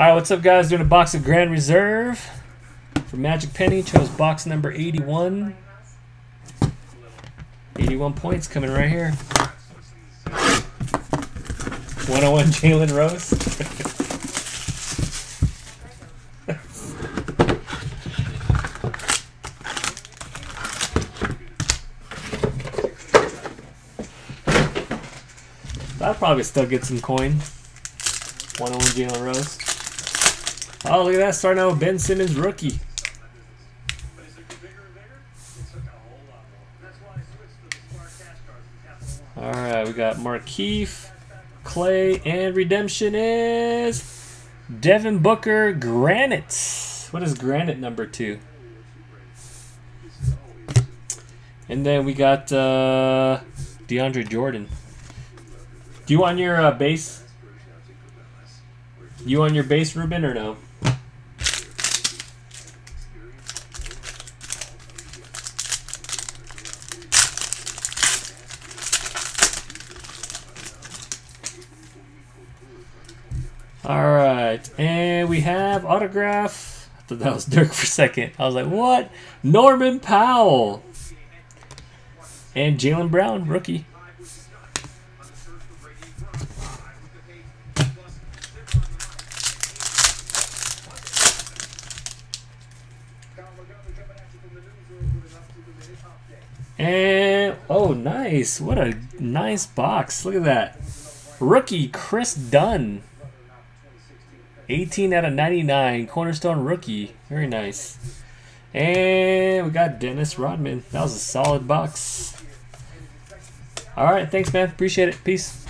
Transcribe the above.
All right, what's up, guys? Doing a box of Grand Reserve for Magic Penny. Chose box number 81. 81 points coming right here. 101 Jalen Rose. I'll probably still get some coin. 101 Jalen Rose. Oh, look at that. Starting out with Ben Simmons, rookie. All right, we got Markieff, Clay, and redemption is Devin Booker, Granite. What is Granite number two? And then we got uh, DeAndre Jordan. Do you want your uh, base? You on your base, Ruben, or no? All right, and we have autograph. I thought that was Dirk for a second. I was like, what? Norman Powell. And Jaylen Brown, rookie. And, oh, nice. What a nice box. Look at that. Rookie Kris Dunn. 18 out of 99. Cornerstone rookie. Very nice. And we got Dennis Rodman. That was a solid box. All right. Thanks, man. Appreciate it. Peace.